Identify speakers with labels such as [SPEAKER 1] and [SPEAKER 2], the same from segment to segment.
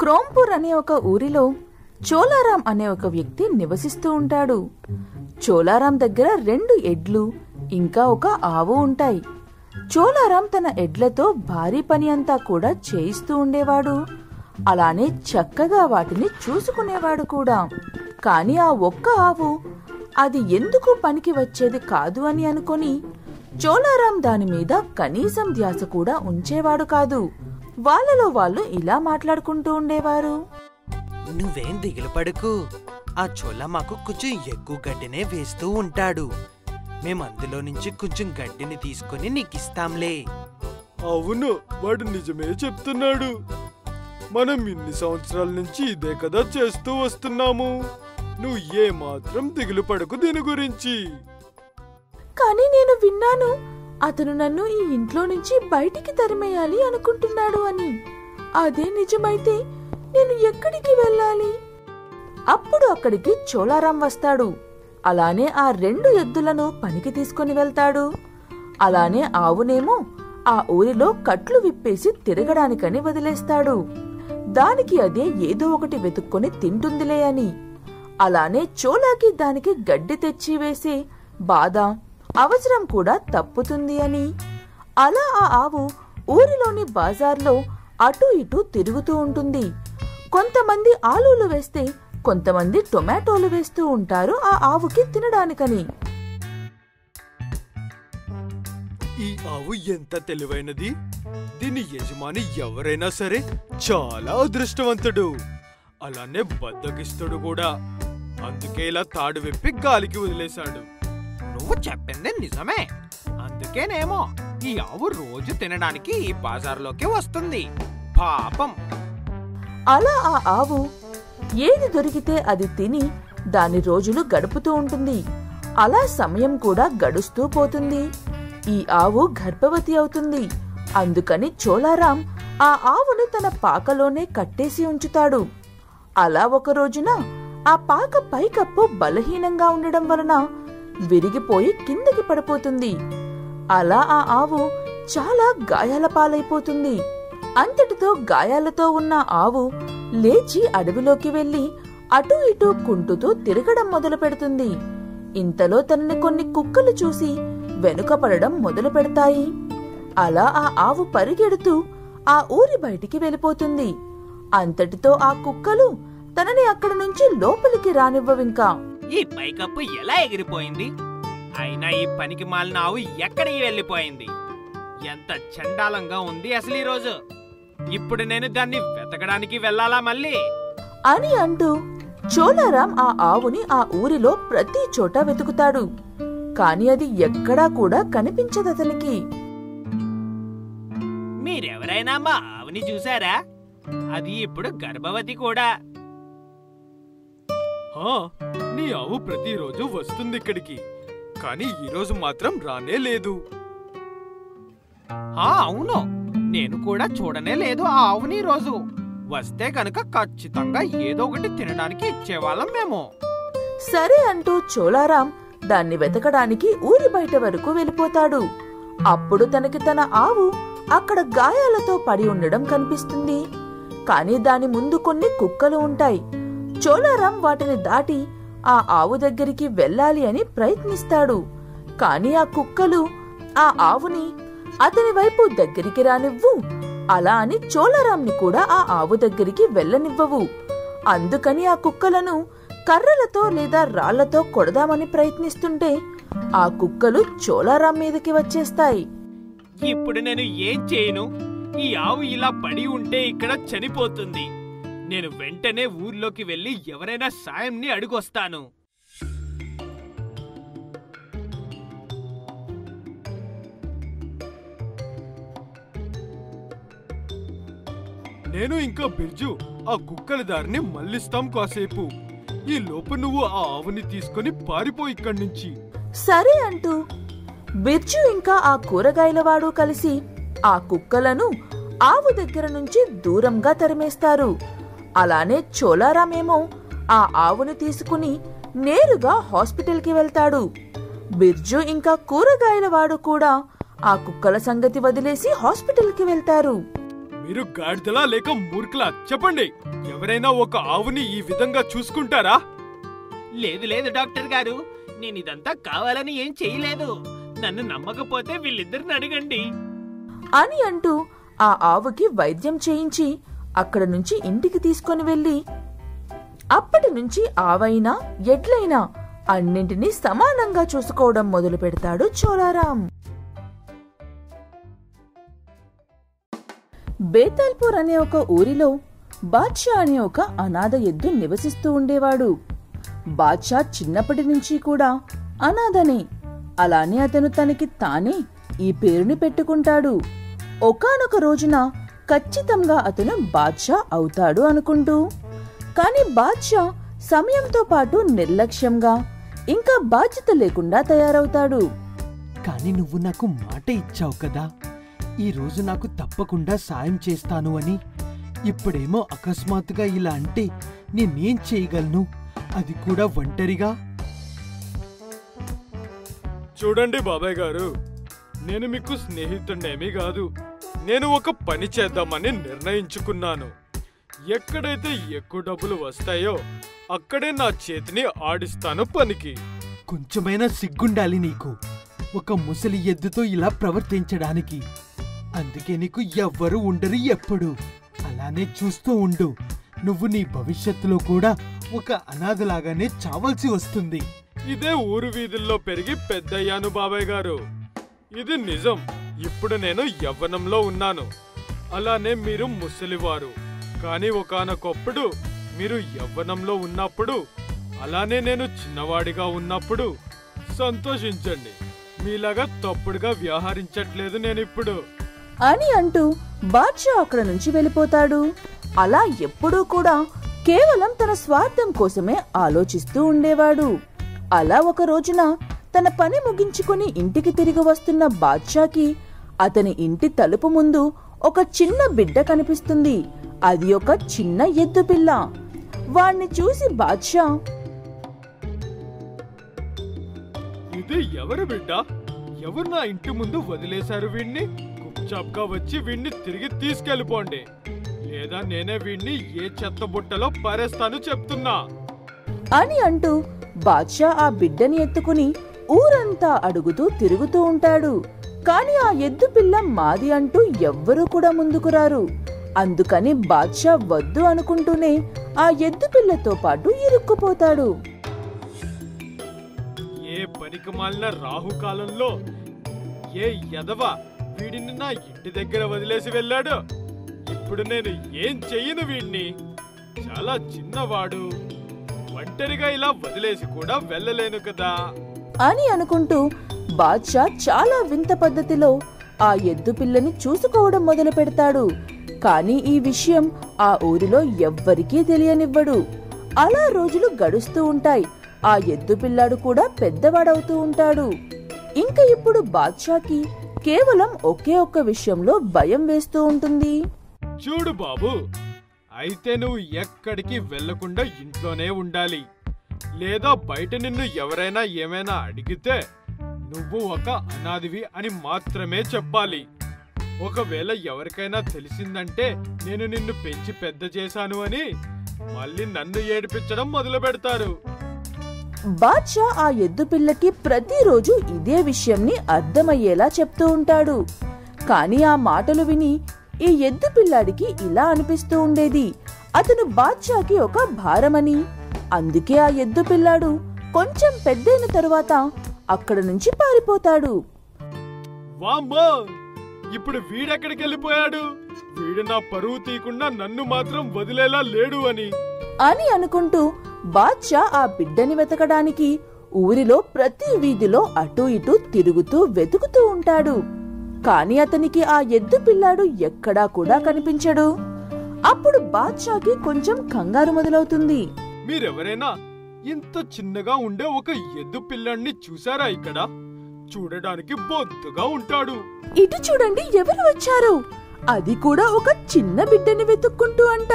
[SPEAKER 1] క్రోంపూర్ అనే ఒక ఊరిలో చోలారాం అనే ఒక వ్యక్తి నివసిస్తూ ఉంటాడు. చోలారాం దగ్గర రెండు ఎడ్లు ఇంకా ఒక ఆవు ఉంటాయి. చోలారాం తన ఎడ్లతో భారీ పని అంతా కూడా చేయిస్తూ ఉండేవాడు. అలానే చక్కగా వాటిని చూసుకునేవాడు కూడా. కాని ఆ ఒక్క ఆవు అది ఎందుకు పనికి వచ్చేది కాదు అని అనుకొని చోలారాం దాని మీద కనీసం ధ్యాస కూడా ఉంచేవాడు కాదు. వాళ్ళలో వాళ్ళు ఇలా మాట్లాడుకుంటూ ఉండేవారు.
[SPEAKER 2] నువ్వేం దిగులు పడకు. ఆ చోళ మాకు కొంచెం ఎక్కువ గడ్డినే వేస్తూ ఉంటాడు. మేము అందులో నుంచి కొంచెం గడ్డిని తీసుకొని నీకు ఇస్తాంలే.
[SPEAKER 3] అవును వాడు నిజమే చెప్తున్నాడు. మనం ఇన్ని సంవత్సరాల నుంచి ఇదే కదా చేస్తూ వస్తున్నాము. నువ్వు ఏ మాత్రం దిగులు పడకు దీని గురించి.
[SPEAKER 1] కానీ నేను విన్నాను అతను నన్ను ఈ ఇంట్లో నుంచి బయటికి తరిమేయాలి అనుకుంటున్నాడు అని. అదే నిజమైతే నేను ఎక్కడికి వెళ్ళాలి? అప్పుడు అక్కడికి చోళారాం వస్తాడు. అలానే ఆ రెండు ఎద్దులను పనికి తీసుకొని వెళ్తాడు. అలానే ఆవునేమో ఆ ఊరిలో కట్లు విప్పేసి తిరగడానికని వదిలేస్తాడు. దానికి అదే ఏదో ఒకటి వెతుక్కొని తింటుందిలే అని. అలానే చోళాకి దానికి గడ్డి తెచ్చి వేసి బాధ అవసరం కూడా తప్పుతుంది అని. అలా ఆ ఆవు ఊరిలోని బాజార్లో అటు ఇటు తిరుగుతూ ఉంటుంది. కొంతమంది ఆలూలు వేస్తే కొంతమంది టొమాటోలు వేస్తూ ఉంటారు ఆ ఆవుకి తినడానికని.
[SPEAKER 3] ఈ ఆవు ఎంత తెలివైనది? దీని యజమాని ఎవరైనా సరే చాలా అదృష్టవంతుడు. అలానే బద్దకిస్తుడు కూడా. అందుకే ఇలా తాడు విప్పి గాలికి వదిలేశాడు.
[SPEAKER 2] నువ్వు చెప్పింది నిజమే. అందుకేనేమో ఈ ఆవు రోజు తినడానికి ఈ బజార్లోకి వస్తుంది. పాపం.
[SPEAKER 1] అలా ఆ ఆవు ఏది దొరికితే అది తిని దాని రోజులు గడుపుతూ ఉంటుంది. అలా సమయం కూడా గడుస్తూ పోతుంది. ఈ ఆవు గర్భవతి అవుతుంది. అందుకని చోళారాం ఆ ఆవును తన పాకలోనే కట్టేసి ఉంచుతాడు. అలా ఒక రోజున ఆ పాక పైకప్పు బలహీనంగా ఉండడం వలన విరిగిపోయి కిందకి పడిపోతుంది. అలా ఆ ఆవు చాలా గాయాల పాలైపోతుంది. అంతటితో గాయాలతో ఉన్న ఆవు లేచి అడవిలోకి వెళ్ళి అటూ ఇటూ కుంటుతూ తిరగడం మొదలు పెడుతుంది. ఇంతలో తనని కొన్ని కుక్కలు చూసి వెనుకపడడం మొదలు పెడతాయి. అలా ఆ ఆవు పరిగెడుతూ ఆ ఊరి బయటికి వెళ్ళిపోతుంది. అంతటితో ఆ కుక్కలు తనని అక్కడి నుంచి లోపలికి రానివ్వవింకా
[SPEAKER 2] ఈ పైకప్పు ఎలా ఎగిరిపోయింది? అయినా ఈ పనికి మాలిన ఆవు ఎక్కడికి వెళ్ళిపోయింది? ఎంత చండాలంగా ఉంది అసలు ఈ రోజు. ఇప్పుడు నేను దాన్ని వెతకడానికి వెళ్ళాలా మళ్ళీ?
[SPEAKER 1] అని అంటూ చోళారాం ఆ ఆవుని ఆ ఊరిలో ప్రతి చోట వెతుకుతాడు. కాని అది ఎక్కడా కూడా కనిపించదతనికి
[SPEAKER 2] మీరెవరైనా మా ఆవుని చూసారా అది ఇప్పుడు గర్భవతి కూడా.
[SPEAKER 3] హా, నీ ఆవు ప్రతిరోజు వస్తుంది ఇక్కడికి. కానీ ఈరోజు మాత్రం రానే లేదు.
[SPEAKER 2] ఆ అవును. నేను కూడా చూడనే లేదు ఆ ఆవుని ఈ రోజు. వస్తే కనుక ఖచ్చితంగా ఏదో ఒకటి తినడానికి ఇచ్చేవాళ్ళం మేము.
[SPEAKER 1] సరే అంటూ చోళారాం దాన్ని వెతకడానికి ఊరి బయట వరకు వెళ్ళిపోతాడు. అప్పుడు తనకి తన ఆవు అక్కడ గాయాలతో పడి ఉండడం కనిపిస్తుంది. కానీ దాని ముందు కొన్ని కుక్కలు ఉంటాయి. చోళారాం వాటిని దాటి ఆ ఆవు దగ్గరికి వెళ్ళాలి అని ప్రయత్నిస్తాడు. కాని ఆ కుక్కలు ఆ ఆవుని అతని వైపు దగ్గరికి రానివ్వు. అలా అని చోళారాంని కూడా ఆ ఆవు దగ్గరికి వెళ్ళనివ్వవు. అందుకని ఆ కుక్కలను కర్రలతో లేదా రాళ్ళతో కొడదామని ప్రయత్నిస్తుంటే ఆ కుక్కలు చోళారాం మీదకి వచ్చేస్తాయి.
[SPEAKER 2] ఇప్పుడు నేను ఏం చేయను? ఈ ఆవు ఇలా పడి ఉంటే ఇక్కడ చనిపోతుంది. నేను వెంటనే ఊర్లోకి వెళ్ళి ఎవరైనా సాయంని అడుగొస్తాను.
[SPEAKER 3] నేను ఇంకా బిర్జు ఆ కుక్కల దారిని మళ్ళిస్తాం కాసేపు. ఈ లోపు నువ్వు ఆ ఆవుని తీసుకొని పారిపో ఇక్కడి నుంచి.
[SPEAKER 1] సరే అంటూ బిర్జు ఇంకా ఆ కూరగాయలవాడు కలిసి ఆ కుక్కలను ఆవు దగ్గర నుంచి దూరంగా తరిమేస్తారు. అలానే చోళారామేమో ఆ ఆవును తీసుకుని నేరుగా హాస్పిటల్కి వెళ్తాడు. బిర్జు ఇంకా కూరగాయలవాడు కూడా ఆ కుక్కల సంగతి వదిలేసి హాస్పిటల్కి వెళ్తారు.
[SPEAKER 3] మీరు గాడిదలా లేక మూర్ఖలా? చెప్పండి. ఎవరైనా ఒక ఆవుని ఈ విధంగా చూసుకుంటారా?
[SPEAKER 2] లేదు లేదు డాక్టర్ గారు. నేను ఇదంతా కావాలని ఏం చేయలేదు. నన్ను నమ్మకపోతే వీళ్ళిద్దరిని అడగండి.
[SPEAKER 1] అని అంటూ ఆ ఆవుకి వైద్యం చేయించి అక్కడ నుంచి ఇంటికి తీసుకొని వెళ్ళి అప్పటి నుంచి ఆవైనా ఎడ్లైనా అన్నింటినీ సమానంగా చూసుకోవడం మొదలు పెడతాడు చోళారాం. బేతాల్పూర్ అనే ఒక ఊరిలో బాద్షా అనే ఒక అనాథ ఎద్దు నివసిస్తూ ఉండేవాడు. బాద్షా చిన్నప్పటి నుంచి కూడా అనాథనే. అలానే అతను తనకి తానే ఈ పేరుని పెట్టుకుంటాడు. ఒకానొక రోజున ఖచ్చితంగా అతను బాద్షా అవుతాడు అనుకుంటూ. కాని బాద్షా సమయంతో పాటు నిర్లక్ష్యంగా ఇంకా బాధ్యత లేకుండా తయారవుతాడు.
[SPEAKER 4] కానీ నువ్వు నాకు మాట ఇచ్చావు కదా. ఈ రోజు నాకు తప్పకుండా సాయం చేస్తాను అని. ఇప్పుడేమో అకస్మాత్తుగా ఇలా అంటే నేనేం చేయగలను? అది కూడా ఒంటరిగా?
[SPEAKER 3] చూడండి బాబాయ్ గారు నేను మీకు స్నేహితుడేమీ కాదు. నేను ఒక పని చేద్దామని నిర్ణయించుకున్నాను. ఎక్కడైతే ఎక్కువ డబ్బులు వస్తాయో అక్కడే నా చేతిని ఆడిస్తాను పనికి.
[SPEAKER 4] కొంచెమైనా సిగ్గుండాలి నీకు. ఒక ముసలి ఎద్దుతో ఇలా ప్రవర్తించడానికి. అందుకే నీకు ఎవ్వరు ఉండరు ఎప్పుడు. అలానే చూస్తూ ఉండు. నువ్వు నీ భవిష్యత్తులో కూడా ఒక అనాథలాగానే చావాల్సి వస్తుంది.
[SPEAKER 3] ఇదే ఊరు వీధుల్లో పెరిగి పెద్దయ్యాను బాబాయ్ గారు. ఇది నిజం. ఇప్పుడు నేను యవ్వనంలో ఉన్నాను. అలానే మీరు ముసలివారు. కానీ ఒకానొకప్పుడు మీరు యవ్వనంలో ఉన్నప్పుడు అలానే నేను చిన్నవాడిగా ఉన్నప్పుడు సంతోషించండి. మీలాగా తప్పుడుగా వ్యవహరించట్లేదు నేను ఇప్పుడు
[SPEAKER 1] అని అంటూ బాద్షా అక్కడ నుంచి వెళ్ళిపోతాడు. అలా ఎప్పుడూ కూడా కేవలం తన స్వార్థం కోసమే ఆలోచిస్తూ ఉండేవాడు. అలా ఒక రోజున తన పని ముగించుకుని ఇంటికి తిరిగి వస్తున్న బాద్షాకి అతని ఇంటి తలుపు ముందు ఒక చిన్న బిడ్డ కనిపిస్తుంది. అది ఒక చిన్న ఎద్దు పిల్ల. వాణ్ణి చూసి బాద్షా
[SPEAKER 3] ఇది ఎవరు బిడ్డ? ఎవరు నా ఇంటి ముందు వదిలేశారు వీణ్ణి? గుప్చాప్గా వచ్చి వీణ్ణి తిరిగి తీసుకెళ్ళిపోండి. లేదా నేనే వీణ్ణి ఏ చెత్త బుట్టలో పారేస్తాను చెప్తున్నా.
[SPEAKER 1] అని అంటూ బాద్షా ఆ బిడ్డని ఎత్తుకుని ఊరంతా అడుగుతూ తిరుగుతూ ఉంటాడు. కాని ఆ ఎద్దు పిల్ల మాది అంటూ ఎవ్వరూ కూడా ముందుకు రారు. అందుకని బాద్షా వద్దు అనుకుంటూనే ఆ ఎద్దు పిల్లతో పాటు ఇరుక్కుపోతాడు.
[SPEAKER 3] ఏ పనికి మాలిన రాహుకాలంలో ఏ ఎదవ వీడిని నా ఇంటి దగ్గర వదిలేసి వెళ్ళాడు? ఇప్పుడు నేను ఏం చెయ్యను వీణ్ణి? చాలా చిన్నవాడు. ఒంటరిగా ఇలా వదిలేసి కూడా వెళ్ళలేను కదా?
[SPEAKER 1] అని అనుకుంటూ బాద్షా చాలా వింత పద్ధతిలో ఆ ఎద్దు పిల్లని చూసుకోవడం మొదలు పెడతాడు. కానీ ఈ విషయం ఆ ఊరిలో ఎవ్వరికీ తెలియనివ్వడు. అలా రోజులు గడుస్తూ ఉంటాయి. ఆ ఎద్దు పిల్లాడు కూడా పెద్దవాడవుతూ ఉంటాడు. ఇంకా ఇప్పుడు బాద్షాకి కేవలం ఒకే ఒక్క విషయంలో భయం వేస్తూ ఉంటుంది.
[SPEAKER 3] చూడు బాబు అయితే నువ్వు ఎక్కడికి వెళ్ళకుండా ఇంట్లోనే ఉండాలి. లేదా బయట నిన్ను ఎవరైనా ఏమైనా అడిగితే నువ్వు ఒక అనాదివి అని మాత్రమే చెప్పాలి. ఒకవేళ ఎవరికైనా తెలిసిందంటే నేను నిన్ను పెంచి పెద్ద చేశాను అని మళ్ళీ నన్ను ఏడిపించడం మొదలు పెడతారు
[SPEAKER 1] బాద్షా ఆ ఎద్దు పిల్లకి ప్రతిరోజు ఇదే విషయంని అర్థమయ్యేలా చెప్తూ ఉంటాడు. కాని ఆ మాటలు విని ఈ ఎద్దు పిల్లాడికి ఇలా అనిపిస్తూ ఉండేది. అతను బాద్షాకి ఒక భారమని. అందుకే ఆ ఎద్దు పిల్లాడు కొంచెం పెద్దయిన తరువాత అక్కడ నుంచి పారిపోతాడు.
[SPEAKER 3] వామ్మో! ఇప్పుడు వీడెక్కడికి వెళ్ళిపోయాడు? వీడు నా పరువు తీయకుండా నన్ను మాత్రం వదిలేలా లేడు అని.
[SPEAKER 1] అని అనుకుంటూ బాద్షా ఆ బిడ్డని వెతకడానికి ఊరిలో ప్రతి వీధిలో అటూ ఇటూ తిరుగుతూ వెతుకుతూ ఉంటాడు. కాని అతనికి ఆ ఎద్దు పిల్లాడు ఎక్కడా కూడా కనిపించడు. అప్పుడు బాద్షాకి కొంచెం కంగారు మొదలవుతుంది.
[SPEAKER 3] మీరెవరైనా ఇంత చిన్నగా ఉండే ఒక ఎద్దు పిల్లాన్ని చూసారా ఇక్కడ? చూడడానికి బొద్దుగా ఉంటాడు.
[SPEAKER 1] ఇటు చూడండి ఎవరు వచ్చారు? అది కూడా ఒక చిన్న బిడ్డని వెతుక్కుంటూ అంట.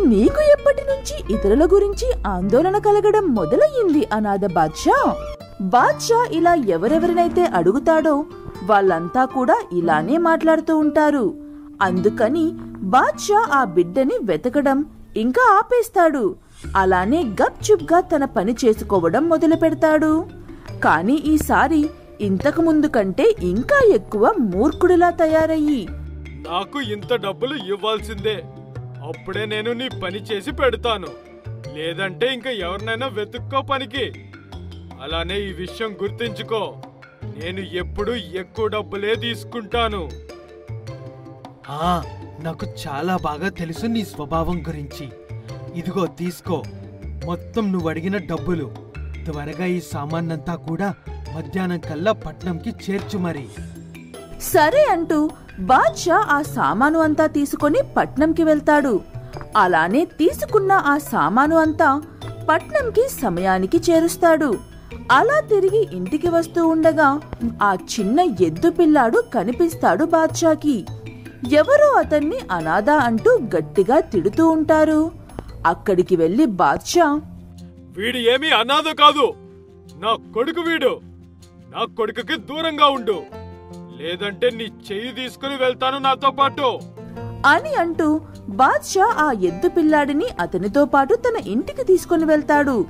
[SPEAKER 1] నీకు ఎప్పటి నుంచి ఇతరుల గురించి ఆందోళన కలగడం మొదలయ్యింది అనాథ బాద్షా? బాద్షా ఇలా ఎవరెవరినైతే అడుగుతాడో వాళ్ళంతా కూడా ఇలానే మాట్లాడుతూ ఉంటారు. అందుకని బాద్షా ఆ బిడ్డని వెతకడం ఇంకా ఆపేస్తాడు. అలానే గప్చుప్గా తన పని చేసుకోవడం మొదలు పెడతాడు. కాని ఈసారి ఇంతకు ముందు కంటే ఇంకా ఎక్కువ మూర్ఖుడిలా తయారయ్యి.
[SPEAKER 3] నాకు ఇంత డబ్బులు ఇవ్వాల్సిందే. అప్పుడే నేను నీ పని చేసి పెడతాను. లేదంటే ఇంకా ఎవరినైనా వెతుక్కో పనికి. అలానే ఈ విషయం గుర్తుంచుకో. నేను ఎప్పుడు ఎక్కువ డబ్బులే తీసుకుంటాను.
[SPEAKER 4] ఆ నాకు చాలా బాగా తెలుసు నీ స్వభావం గురించి. ఇదిగో తీసుకో. మొత్తం నువ్వు అడిగిన డబ్బులు. త్వరగా ఈ సామాన్నంతా కూడా మధ్యాహ్నం కల్లా పట్నంకి చేర్చు మరి.
[SPEAKER 1] సరే అంటూ బాద్షా ఆ సామాను అంతా తీసుకొని పట్నంకి వెళ్తాడు. అలానే తీసుకున్న ఆ సామాను అంతా పట్నంకి సమయానికి చేరుస్తాడు. అలా తిరిగి ఇంటికి వస్తూ ఉండగా ఆ చిన్న ఎద్దు పిల్లాడు కనిపిస్తాడు బాద్షాకి. ఎవరో అతన్ని అనాథ అంటూ గట్టిగా తిడుతూ ఉంటారు. అక్కడికి వెళ్ళి బాద్షా.
[SPEAKER 3] వీడు ఏమీ అనాథ కాదు. నా కొడుకు వీడు. నా కొడుకుకి దూరంగా ఉండు. లేదంటే నీ చెయ్యి తీసుకుని వెళ్తాను నాతో పాటు.
[SPEAKER 1] అని అంటూ బాద్షా ఆ ఎద్దు పిల్లాడిని అతనితో పాటు తన ఇంటికి తీసుకుని వెళ్తాడు.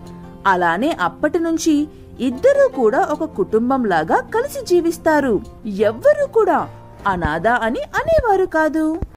[SPEAKER 1] అలానే అప్పటి నుంచి ఇద్దరూ కూడా ఒక కుటుంబంలాగా కలిసి జీవిస్తారు. ఎవ్వరూ కూడా అనాథ అని అనేవారు కాదు.